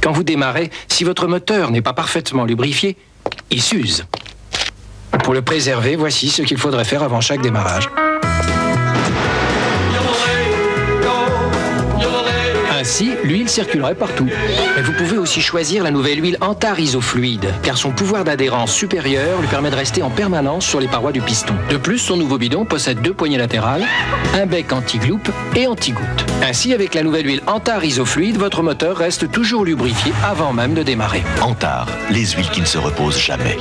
Quand vous démarrez, si votre moteur n'est pas parfaitement lubrifié, il s'use. Pour le préserver, voici ce qu'il faudrait faire avant chaque démarrage. Ainsi, l'huile circulerait partout. Mais vous pouvez aussi choisir la nouvelle huile Antar Isofluide, car son pouvoir d'adhérence supérieur lui permet de rester en permanence sur les parois du piston. De plus, son nouveau bidon possède deux poignées latérales, un bec anti-gloupe et anti-goutte. Ainsi, avec la nouvelle huile Antar Isofluide, votre moteur reste toujours lubrifié avant même de démarrer. Antar, les huiles qui ne se reposent jamais.